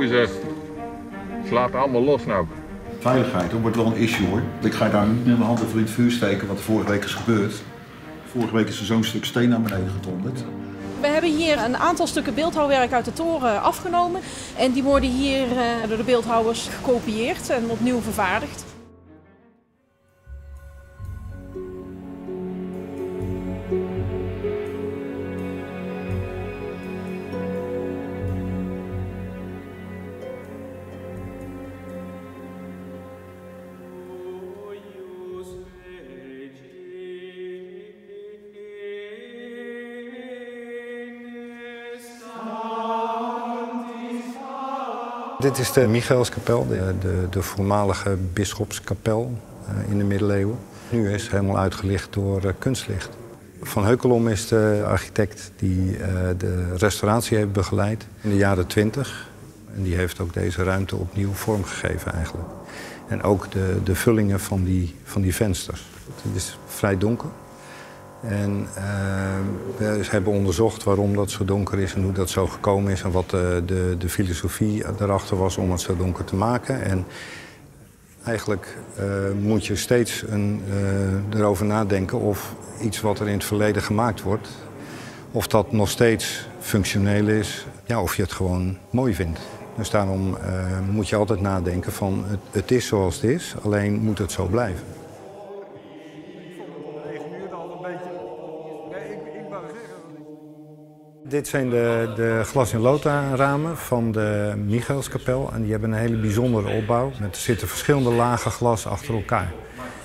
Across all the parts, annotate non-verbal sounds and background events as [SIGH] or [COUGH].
Hoe is het? Slaat allemaal los nou. Veiligheid, dat wordt wel een issue hoor. Ik ga daar niet met mijn hand over in het vuur steken wat er vorige week is gebeurd. Vorige week is er zo'n stuk steen naar beneden gedonderd. We hebben hier een aantal stukken beeldhouwwerk uit de toren afgenomen. En die worden hier eh, door de beeldhouwers gekopieerd en opnieuw vervaardigd. Dit is de Michaelskapel, de, de, de voormalige bisschopskapel uh, in de middeleeuwen. Nu is het helemaal uitgelicht door uh, kunstlicht. Van Heukelom is de architect die uh, de restauratie heeft begeleid in de jaren 20. En die heeft ook deze ruimte opnieuw vormgegeven eigenlijk. En ook de, de vullingen van die, van die vensters. Het is vrij donker. En uh, we hebben onderzocht waarom dat zo donker is en hoe dat zo gekomen is en wat de, de, de filosofie daarachter was om het zo donker te maken. En eigenlijk uh, moet je steeds een, uh, erover nadenken of iets wat er in het verleden gemaakt wordt, of dat nog steeds functioneel is, ja, of je het gewoon mooi vindt. Dus daarom moet je altijd nadenken van het, het is zoals het is, alleen moet het zo blijven. Dit zijn de, de glas- en loodramen van de Michaelskapel. En die hebben een hele bijzondere opbouw. Er zitten verschillende lagen glas achter elkaar.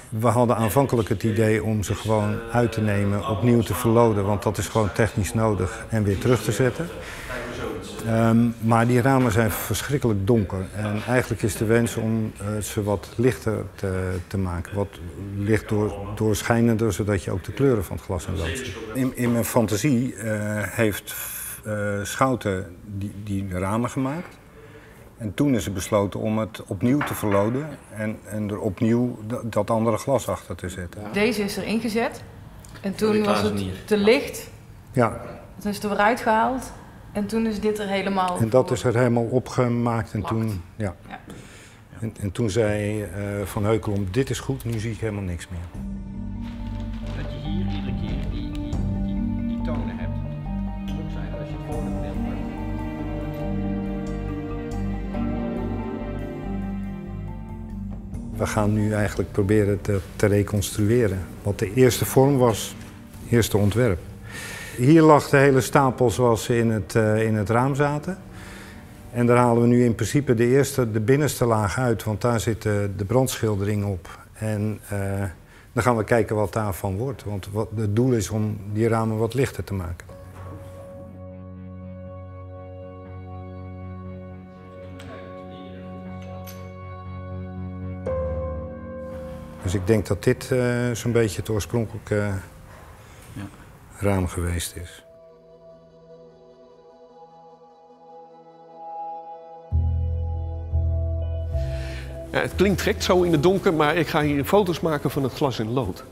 We hadden aanvankelijk het idee om ze gewoon uit te nemen, opnieuw te verloden. Want dat is gewoon technisch nodig en weer terug te zetten. Um, maar die ramen zijn verschrikkelijk donker. En eigenlijk is de wens om uh, ze wat lichter te, te, maken. Wat licht door, doorschijnender, zodat je ook de kleuren van het glas en lood ziet. In, in mijn fantasie uh, heeft uh, Schouten die, die ramen gemaakt. En toen is er besloten om het opnieuw te verloden en, en er opnieuw dat andere glas achter te zetten. Deze is erin gezet en toen was het te licht. Ja. Toen is het er weer uitgehaald en toen is dit er helemaal... En dat is er helemaal opgemaakt en toen... Ja. ja. En, en, toen zei uh, Van Heukelom, dit is goed, nu zie ik helemaal niks meer. Dat je hier iedere keer die, die, die, die tonen hebt. Kan ook zijn als je het volgende beeld hebt. We gaan nu eigenlijk proberen te, te reconstrueren. Wat de eerste vorm was, eerste ontwerp. Hier lag de hele stapel zoals ze in het, uh, in het raam zaten. En daar halen we nu in principe de eerste, de binnenste laag uit, want daar zit de, de brandschildering op. En uh, dan gaan we kijken wat daarvan wordt. Want wat, het doel is om die ramen wat lichter te maken. Dus ik denk dat dit uh, zo'n beetje het oorspronkelijke. Raam geweest is. Het klinkt gek zo in het donker, maar ik ga hier foto's maken van het glas in lood.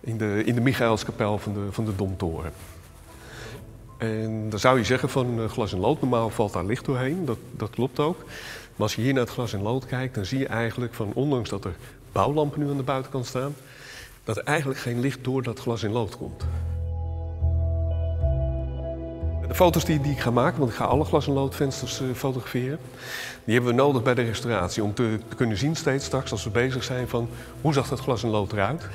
In de, in de Michaelskapel van de, van de Domtoren. En dan zou je zeggen van uh, glas in lood, normaal valt daar licht doorheen, dat, dat klopt ook. Maar als je hier naar het glas in lood kijkt, dan zie je eigenlijk van ondanks dat er bouwlampen nu aan de buitenkant staan, dat er eigenlijk geen licht door dat glas in lood komt. De foto's die, die ik ga maken, want ik ga alle glas- en loodvensters uh, fotograferen, die hebben we nodig bij de restauratie om te, kunnen zien steeds straks als we bezig zijn van hoe zag dat glas en lood eruit.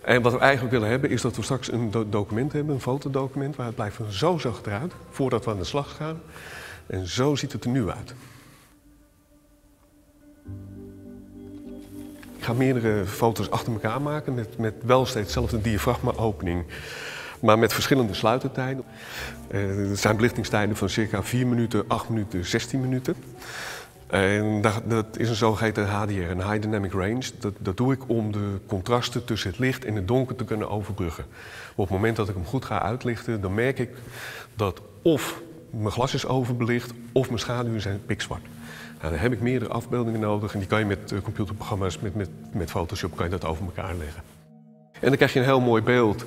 En wat we eigenlijk willen hebben is dat we straks een do document hebben, een fotodocument, waar het blijft van zo zag het eruit voordat we aan de slag gaan. En zo ziet het er nu uit. Ga meerdere foto's achter elkaar maken met, met wel steeds hetzelfde diafragma-opening. Maar met verschillende sluitertijden. Uh, het zijn belichtingstijden van circa 4 minuten, 8 minuten, 16 minuten. En dat, dat is een zogeheten HDR, een High Dynamic Range. Dat, dat doe ik om de contrasten tussen het licht en het donker te kunnen overbruggen. op het moment dat ik hem goed ga uitlichten, dan merk ik dat of mijn glas is overbelicht of mijn schaduwen zijn pikzwart. Nou, dan heb ik meerdere afbeeldingen nodig en die kan je met uh, computerprogramma's, met, met, met Photoshop, kan je dat over elkaar leggen. En dan krijg je een heel mooi beeld,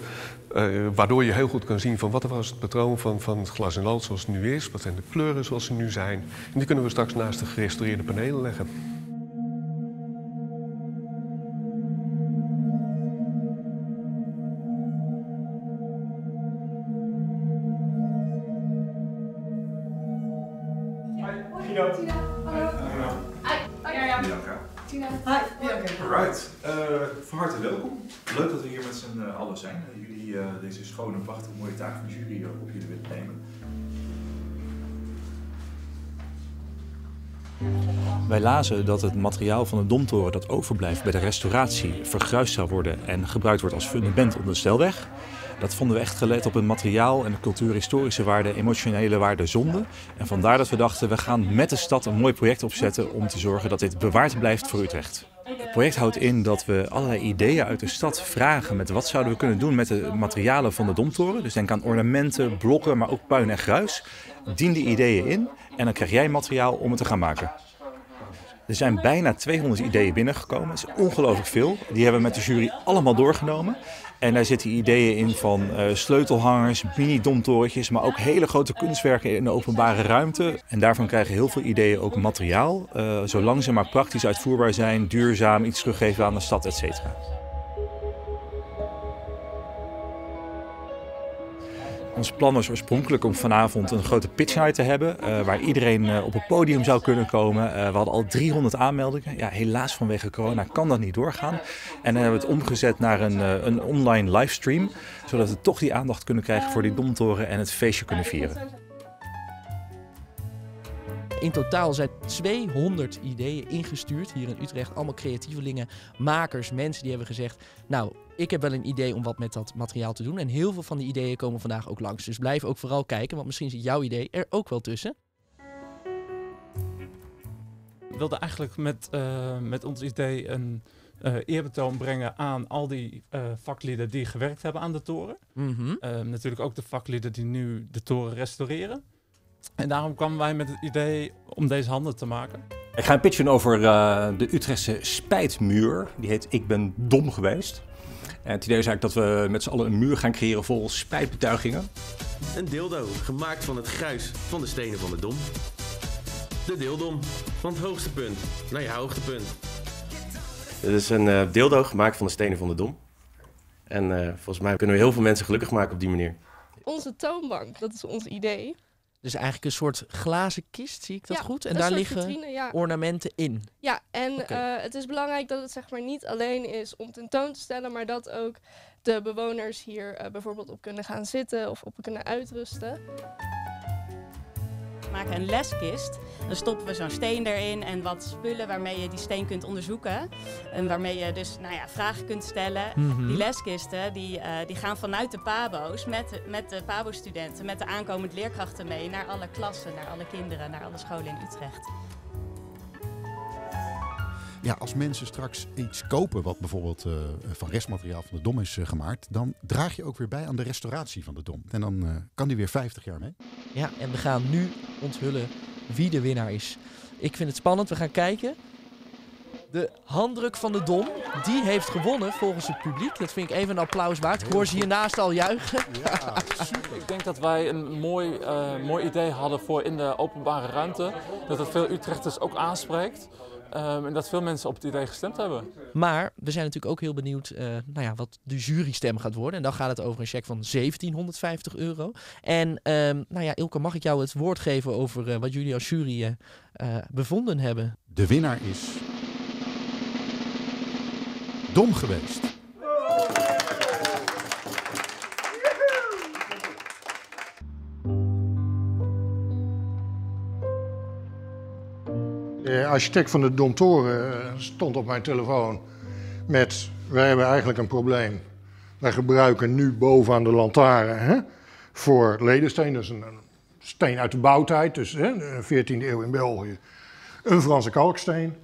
uh, waardoor je heel goed kan zien van wat was het patroon van, van het glas en lood zoals het nu is, wat zijn de kleuren zoals ze nu zijn. En die kunnen we straks naast de gerestaureerde panelen leggen. Allen zijn. Jullie deze schone, prachtige, mooie taak van de jury op jullie willen nemen. Wij lazen dat het materiaal van de domtoren dat overblijft bij de restauratie vergruist zou worden en gebruikt wordt als fundament op de stelweg. Dat vonden we echt gelet op het materiaal en de cultuurhistorische waarde, emotionele waarde zonde. En vandaar dat we dachten, we gaan met de stad een mooi project opzetten om te zorgen dat dit bewaard blijft voor Utrecht. Het project houdt in dat we allerlei ideeën uit de stad vragen met wat zouden we kunnen doen met de materialen van de domtoren. Dus denk aan ornamenten, blokken, maar ook puin en gruis. Dien die ideeën in en dan krijg jij materiaal om het te gaan maken. Er zijn bijna 200 ideeën binnengekomen. Dat is ongelooflijk veel. Die hebben we met de jury allemaal doorgenomen. En daar zitten ideeën in van uh, sleutelhangers, mini-domtorentjes, maar ook hele grote kunstwerken in de openbare ruimte. En daarvan krijgen heel veel ideeën ook materiaal, uh, zolang ze maar praktisch uitvoerbaar zijn, duurzaam, iets teruggeven aan de stad, et cetera. Ons plan was oorspronkelijk om vanavond een grote pitch night te hebben. Uh, waar iedereen uh, op het podium zou kunnen komen. Uh, we hadden al 300 aanmeldingen. Ja, helaas vanwege corona kan dat niet doorgaan. En dan hebben we het omgezet naar een, een online livestream. Zodat we toch die aandacht kunnen krijgen voor die domtoren en het feestje kunnen vieren. In totaal zijn 200 ideeën ingestuurd hier in Utrecht. Allemaal creatievelingen, makers, mensen die hebben gezegd... nou, ik heb wel een idee om wat met dat materiaal te doen. En heel veel van die ideeën komen vandaag ook langs. Dus blijf ook vooral kijken, want misschien zit jouw idee er ook wel tussen. We wilden eigenlijk met, uh, met ons idee een uh, eerbetoon brengen aan al die uh, vaklieden die gewerkt hebben aan de toren. Mm -hmm. natuurlijk ook de vaklieden die nu de toren restaureren. En daarom kwamen wij met het idee om deze handen te maken. Ik ga een pitchen over uh, de Utrechtse spijtmuur. Die heet Ik ben dom geweest. En het idee is eigenlijk dat we met z'n allen een muur gaan creëren vol spijtbetuigingen. Een dildo, gemaakt van het gruis van de stenen van de dom. De deeldom, van het hoogste punt naar je hoogtepunt. Dit is een uh, dildo gemaakt van de stenen van de dom. En uh, volgens mij kunnen we heel veel mensen gelukkig maken op die manier. Onze toonbank, dat is ons idee. Dus eigenlijk een soort glazen kist, zie ik dat ja, goed? En daar liggen vitrine, ja. ornamenten in. Ja, en okay. uh, het is belangrijk dat het zeg maar niet alleen is om tentoon te stellen, maar dat ook de bewoners hier uh, bijvoorbeeld op kunnen gaan zitten of op kunnen uitrusten. We maken een leskist. Dan stoppen we zo'n steen erin en wat spullen waarmee je die steen kunt onderzoeken. En waarmee je dus nou ja, vragen kunt stellen. Mm -hmm. Die leskisten die, uh, die gaan vanuit de PABO's met, met de PABO-studenten, met de aankomende leerkrachten mee naar alle klassen, naar alle kinderen, naar alle scholen in Utrecht. Ja, als mensen straks iets kopen wat bijvoorbeeld uh, van restmateriaal van de Dom is uh, gemaakt, dan draag je ook weer bij aan de restauratie van de Dom. En dan uh, kan die weer 50 jaar mee. Ja, en we gaan nu onthullen wie de winnaar is. Ik vind het spannend, we gaan kijken. De handdruk van de Dom, die heeft gewonnen volgens het publiek. Dat vind ik even een applaus waard. Ik hoor ze hiernaast al juichen. Ja, ik denk dat wij een mooi, uh, mooi idee hadden voor in de openbare ruimte. Dat het veel Utrechters ook aanspreekt. Um, en dat veel mensen op het idee gestemd hebben. Maar we zijn natuurlijk ook heel benieuwd uh, nou ja, wat de jurystem gaat worden. En dan gaat het over een cheque van 1750 euro. En um, nou ja, Ilke, mag ik jou het woord geven over uh, wat jullie als jury uh, bevonden hebben? De winnaar is... Dom geweest. De architect van de Domtoren stond op mijn telefoon met... wij hebben eigenlijk een probleem. Wij gebruiken nu bovenaan de lantaarn voor ledensteen. Dat is een, een, steen uit de bouwtijd, dus hè, de 14e eeuw in België. Een Franse kalksteen.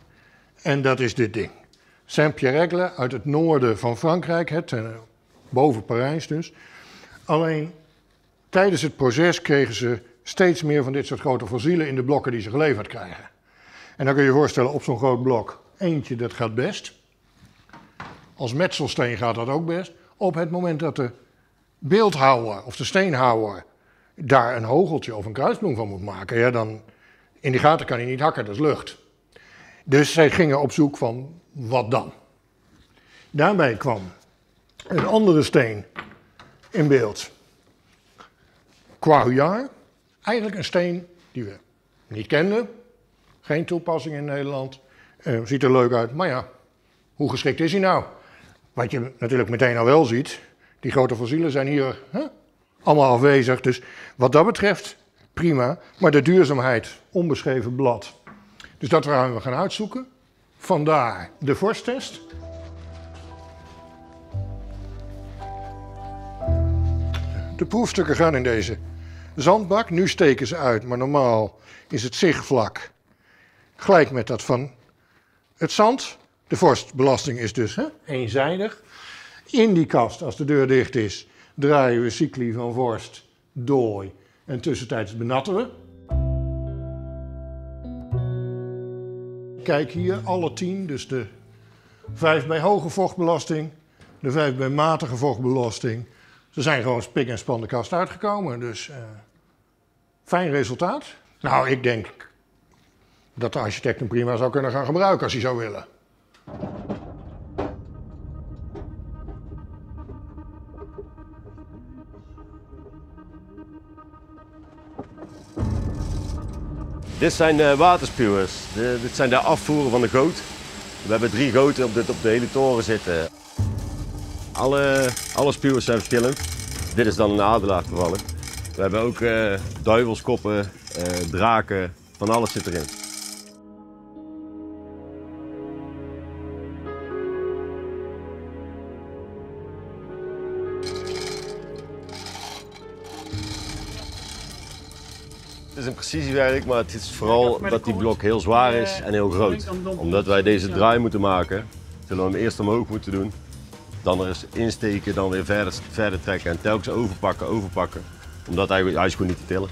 En dat is dit ding. Saint-Pierre-Aigle uit het noorden van Frankrijk, het, boven Parijs dus. Alleen tijdens het proces kregen ze steeds meer van dit soort grote fossielen in de blokken die ze geleverd krijgen. En dan kun je je voorstellen, op zo'n groot blok, eentje dat gaat best. Als metselsteen gaat dat ook best. Op het moment dat de beeldhouwer of de steenhouwer daar een hogeltje of een kruisbloem van moet maken, ja, dan in die gaten kan hij niet hakken, dat is lucht. Dus zij gingen op zoek van wat dan. Daarbij kwam een andere steen in beeld. Kwahujar, eigenlijk een steen die we niet kenden, geen toepassing in Nederland, uh, ziet er leuk uit, maar ja, hoe geschikt is hij nou? Wat je natuurlijk meteen al wel ziet, die grote fossielen zijn hier allemaal afwezig. Dus wat dat betreft prima, maar de duurzaamheid, onbeschreven blad. Dus dat gaan we gaan uitzoeken. Vandaar de vorsttest. De proefstukken gaan in deze zandbak. Nu steken ze uit, maar normaal is het zichtvlak gelijk met dat van het zand. De vorstbelasting is dus hè, eenzijdig. In die kast, als de deur dicht is, draaien we cycli van vorst, dooi en tussentijds benatten we. Kijk hier, alle tien, dus de vijf bij hoge vochtbelasting, de vijf bij matige vochtbelasting. Ze zijn gewoon spik en span de kast uitgekomen, dus uh, fijn resultaat. Nou, ik denk dat de architect hem prima zou kunnen gaan gebruiken als hij zou willen. Dit zijn de waterspuwers. Dit zijn de afvoeren van de goot. We hebben drie goten op, dit, op de hele toren zitten. Alle, alle spuwers zijn verschillend. Dit is dan een adelaar toevallig. We hebben ook uh, duivelskoppen, uh, draken, van alles zit erin. Is een precisiewerk, maar het is vooral dat die blok heel zwaar is en heel groot. Omdat wij deze draai moeten maken, zullen we hem eerst omhoog moeten doen. Dan er eens insteken, dan weer verder, verder trekken en telkens overpakken, overpakken. Omdat hij, hij is gewoon niet te tillen.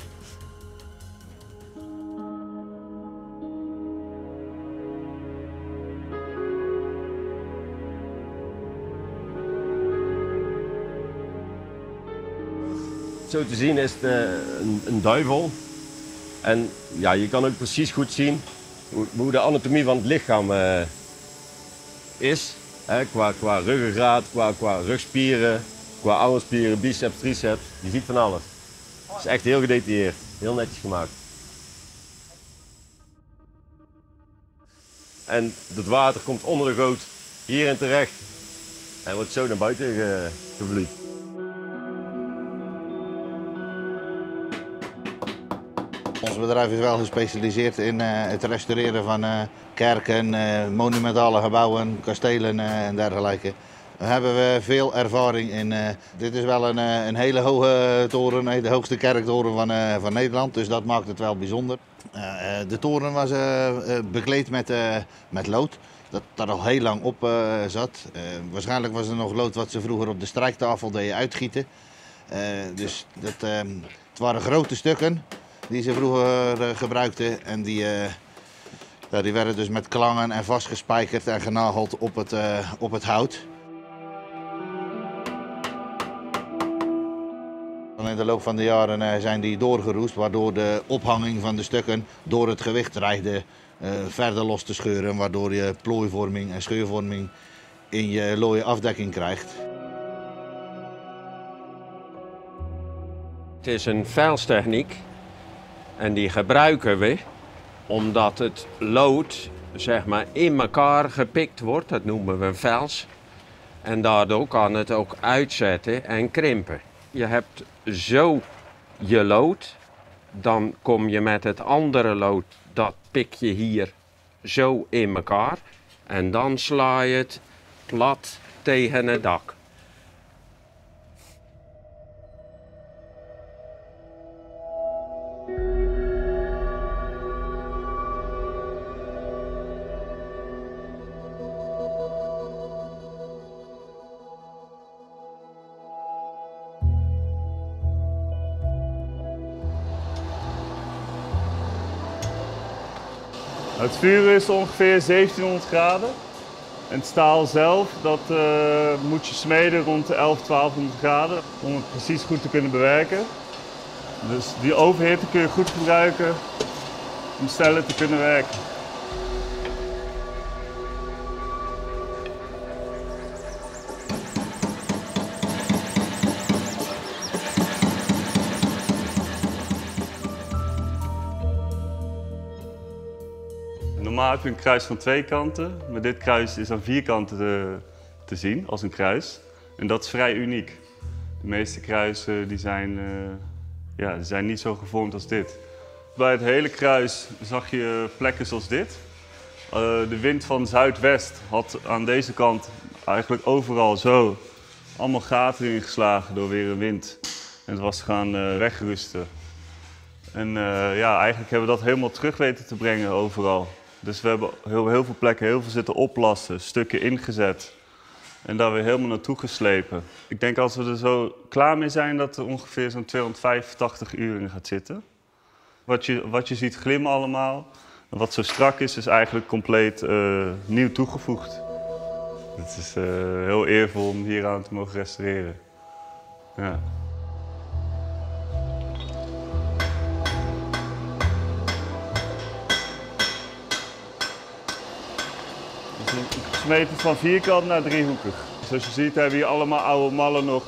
Zo te zien is het eh, een, een duivel en ja, je kan ook precies goed zien hoe, de anatomie van het lichaam uh, is. Hè, qua, qua ruggengraat, qua, qua rugspieren, qua armspieren, biceps, triceps. Je ziet van alles. Het is echt heel gedetailleerd, heel netjes gemaakt. En het water komt onder de goot hierin terecht en wordt zo naar buiten ge, gevloeid. Bedrijf is wel gespecialiseerd in uh, het restaureren van uh, kerken, uh, monumentale gebouwen, kastelen en dergelijke. Daar hebben we veel ervaring in. dit is wel een, een, hele hoge toren, de hoogste kerktoren van, van Nederland, dus dat maakt het wel bijzonder. de toren was bekleed met, met lood dat daar al heel lang op zat. waarschijnlijk was er nog lood wat ze vroeger op de strijktafel deden uitgieten. dus dat, het waren grote stukken die ze vroeger uh, gebruikten. En die, ja, die werden dus met klangen en vastgespijkerd en genageld op het, uh, op het hout. In de loop van de jaren zijn die doorgeroest, waardoor de ophanging van de stukken door het gewicht dreigde verder los te scheuren. Waardoor je plooivorming en scheurvorming in je looie afdekking krijgt. Het is een vuilstechniek en die gebruiken we omdat het lood zeg maar, in elkaar gepikt wordt. Dat noemen we een vels. En daardoor kan het ook uitzetten en krimpen. Je hebt zo je lood. Dan kom je met het andere lood, dat pik je hier zo in elkaar. En dan sla je het plat tegen het dak. Het vuur is ongeveer 1700 graden. En het staal zelf, dat uh, moet je smeden rond de 11, 1200 graden om het precies goed te kunnen bewerken. Dus die overhitte kun je goed gebruiken om sneller te kunnen werken. Je een kruis van twee kanten, maar dit kruis is aan vier kanten te, zien als een kruis. En dat is vrij uniek. De meeste kruisen die zijn, uh, ja, zijn niet zo gevormd als dit. Bij het hele kruis zag je plekken zoals dit. Uh, de wind van zuidwest had aan deze kant eigenlijk overal zo allemaal gaten ingeslagen door weer een wind. En het was gaan uh, wegrusten. En ja, eigenlijk hebben we dat helemaal terug weten te brengen overal. Dus we hebben heel, heel veel plekken heel veel zitten oplassen, stukken ingezet. En daar weer helemaal naartoe geslepen. Ik denk als we er zo klaar mee zijn dat er ongeveer zo'n 285 uur in gaat zitten. Wat je, wat je ziet glimmen allemaal. En wat zo strak is, is eigenlijk compleet uh, nieuw toegevoegd. Het is uh, heel eervol om hier aan te mogen restaureren. Ja. Gesmeten van vierkant naar driehoekig. Zoals je ziet hebben we hier allemaal oude mallen nog,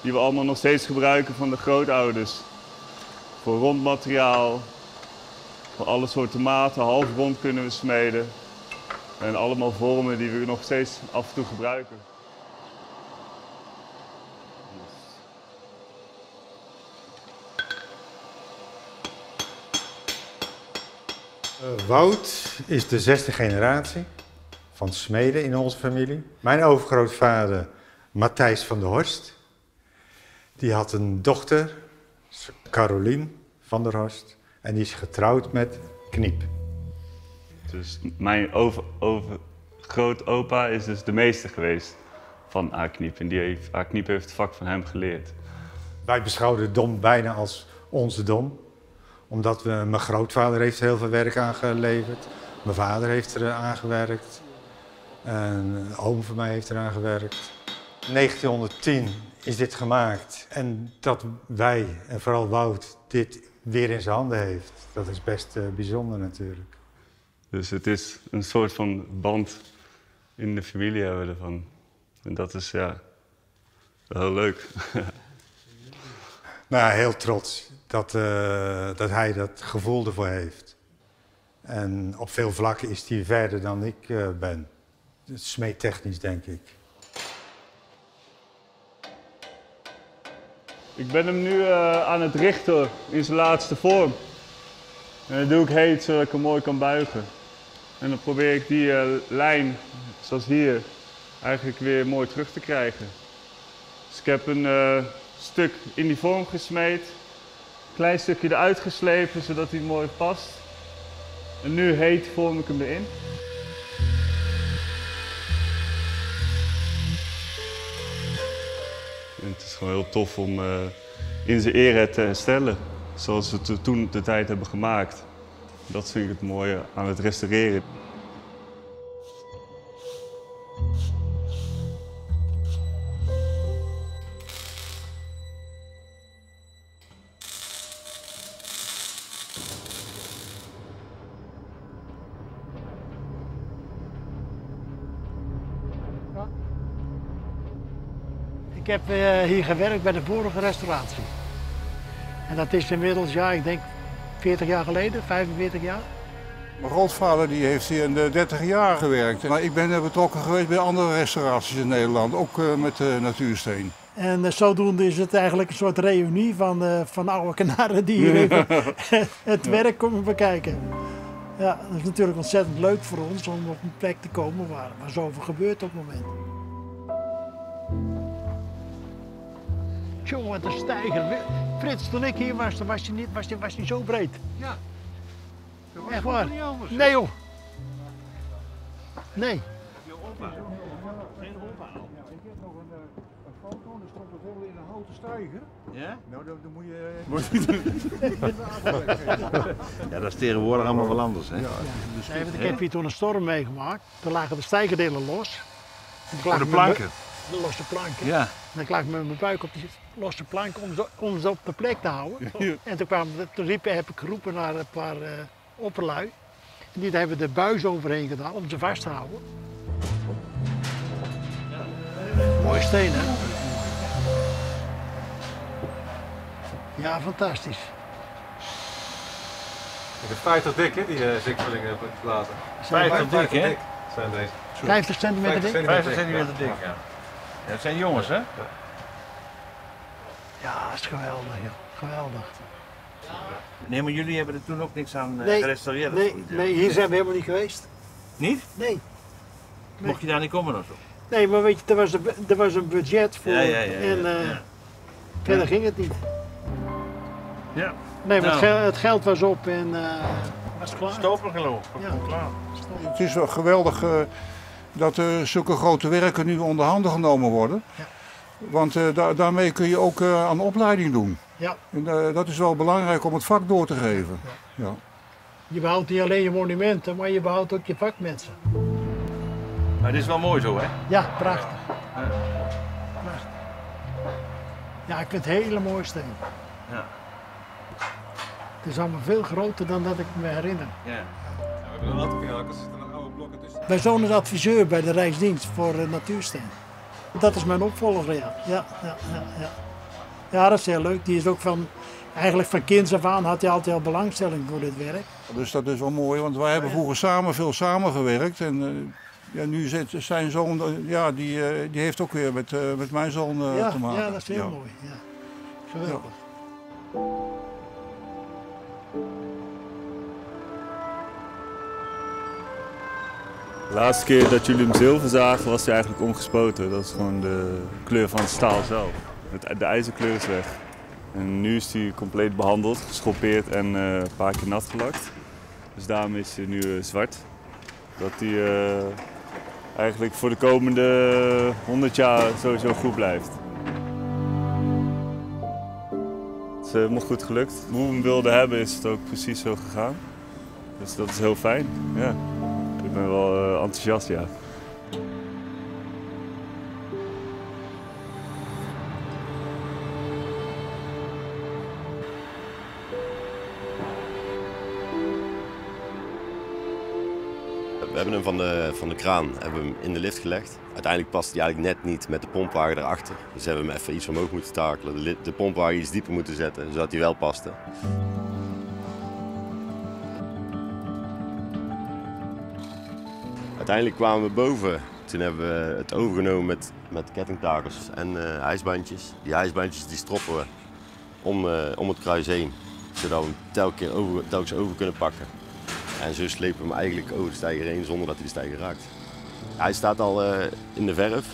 die we allemaal nog steeds gebruiken van de grootouders. Voor rond materiaal, voor alle soorten maten, half rond kunnen we smeden. En allemaal vormen die we nog steeds af en toe gebruiken. Uh, Wout is de zesde generatie van smeden in onze familie. Mijn overgrootvader, Matthijs van der Horst, die had een dochter, Carolien van der Horst, en die is getrouwd met Kniep. Dus mijn over, overgrootopa is dus de meester geweest van Akniep. En die heeft, Akniep heeft het vak van hem geleerd. Wij beschouwen de dom bijna als onze dom. Omdat we, mijn grootvader heeft heel veel werk aangeleverd. Mijn vader heeft er aangewerkt. En een oom van mij heeft eraan gewerkt. 1910 is dit gemaakt. En dat wij, en vooral Wout, dit weer in zijn handen heeft, dat is best uh, bijzonder natuurlijk. Dus het is een soort van band in de familie hebben we ervan. En dat is ja, heel leuk. [LAUGHS] nou, heel trots dat, uh, dat hij dat gevoel ervoor heeft. En op veel vlakken is hij verder dan ik uh, ben smeettechnisch, denk ik. Ik ben hem nu uh, aan het richten in zijn laatste vorm. En dat doe ik heet, zodat ik hem mooi kan buigen. En dan probeer ik die uh, lijn, zoals hier, eigenlijk weer mooi terug te krijgen. Dus ik heb een uh, stuk in die vorm gesmeed. Een klein stukje eruit geslepen, zodat hij mooi past. En nu heet vorm ik hem erin. En het is gewoon heel tof om uh, in zijn ere te herstellen. Zoals we het toen de tijd hebben gemaakt. Dat vind ik het mooie aan het restaureren. Heb uh, hier gewerkt bij de vorige restauratie. En dat is inmiddels, ja, ik denk 40 jaar geleden, 45 jaar. Mijn grootvader die heeft hier in de 30 jaar gewerkt. Maar ik ben betrokken geweest bij andere restauraties in Nederland, ook uh, met uh, natuursteen. En zodoende is het eigenlijk een soort reunie van, van oude kanaren die hier [LAUGHS] even het werk komen bekijken. Ja, dat is natuurlijk ontzettend leuk voor ons om op een plek te komen waar, waar zoveel gebeurt op het moment. Jongen, wat een stijger. Frits, toen ik hier was, was hij niet, was die, was die zo breed. Ja. Dat was Echt waar? Niet anders, nee joh. Nee. foto, dan stond het helemaal in een houten stijger. Ja? Nou, dan, dan moet je... Moet [LAUGHS] ja, dat is tegenwoordig allemaal wel anders, hè? Ja, Nee, want ik heb hier toen een storm meegemaakt. Toen lagen de stijgerdelen los. En ik Oh, de planken? De losse planken. Ja. En ik lag met mijn buik op die losse plank om ze, om ze op de plek te houden. Ja. En toen, kwam, toen riep, heb ik geroepen naar een paar eh opperlui. En die hebben de buis overheen gedaan om ze vast te houden. Mooie steen, hè? Ja, fantastisch. Ik heb 50 dik, hè, die uh, heb ik laten. 50 dik, hè? Zijn deze. 50 centimeter dik? 50 centimeter dik, ja. Dat zijn jongens, hè? Ja, dat is geweldig, joh. Geweldig. Nee, maar jullie hebben er toen ook niks aan uh, Nee, gerestaureerd? nee, nee, hier zijn we helemaal niet geweest. Niet? Nee. Mocht je daar niet komen of zo? Nee, maar weet je, er was een, er was een budget voor Ja, ja, ja, ja, en eh, ja. verder ging het niet. Ja. Nee, maar het, Nou. het geld was op en eh was klaar. Stopen geloof ik. Ja. Klaar. Het is wel geweldig eh, dat er zulke grote werken nu onder handen genomen worden. Want eh, da- daarmee kun je ook eh, aan opleiding doen. Ja. En eh, dat is wel belangrijk om het vak door te geven. Ja. Je behoudt niet alleen je monumenten, maar je behoudt ook je vakmensen. Maar dit is wel mooi zo, hè? Ja, prachtig. Prachtig. Ja, ik vind het hele mooie steen. Ja. Het is allemaal veel groter dan dat ik me herinner. Ja. we hebben een aantal Mijn zoon is adviseur bij de Rijksdienst voor eh, Natuursteen. Dat is mijn opvolger, ja. Ja, ja, ja, ja. ja, dat is heel leuk. Die is ook van, eigenlijk van kinds af aan had hij altijd al belangstelling voor dit werk. Dus dat is wel mooi, want wij hebben vroeger samen veel samengewerkt. En eh, ja, nu zit zijn zoon, ja, die, eh, die heeft ook weer met, met mijn zoon ja, te maken. ja, dat is heel mooi. Ja. Geweldig. De laatste keer dat jullie hem zilver zagen was hij eigenlijk ongespoten. Dat is gewoon de kleur van het staal zelf. De ijzerkleur is weg. En nu is hij compleet behandeld, geschoppeerd en eh, een paar keer nat gelakt. Dus daarom is hij nu eh, zwart. Dat hij eh, eigenlijk voor de komende 100 jaar sowieso goed blijft. Het is helemaal goed gelukt. Hoe we hem wilden hebben is het ook precies zo gegaan. Dus dat is heel fijn. Ja. Ik ben wel eh, enthousiast, ja. We hebben hem van de, van de kraan hebben hem in de lift gelegd. Uiteindelijk past hij eigenlijk net niet met de pompwagen erachter. Dus hebben we hem even iets omhoog moeten takelen. De pompwagen iets dieper moeten zetten, zodat hij wel paste. Uiteindelijk kwamen we boven. Toen hebben we het overgenomen met, met kettingtakels en eh ijsbandjes. Die ijsbandjes die stroppen we om, eh, om het kruis heen. Zodat we hem telkens, over, over kunnen pakken. En zo slepen we hem eigenlijk over de stijger heen zonder dat hij de stijger raakt. Hij staat al eh, in de verf.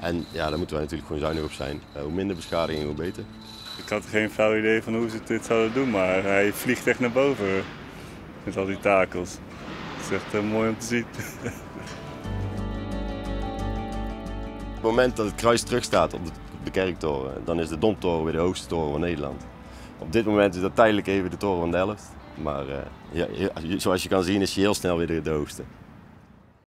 En ja, daar moeten wij natuurlijk gewoon zuinig op zijn. Hoe minder beschadiging, hoe beter. Ik had geen flauw idee van hoe ze dit zouden doen, maar hij vliegt echt naar boven met al die takels. Is echt eh, mooi om te zien. Op [LAUGHS] het moment dat het kruis terugstaat op de, de kerktoren, dan is de Domtoren weer de hoogste toren van Nederland. Op dit moment is dat tijdelijk even de toren van Delft. Maar eh, ja, zoals je kan zien is hij heel snel weer de, de hoogste.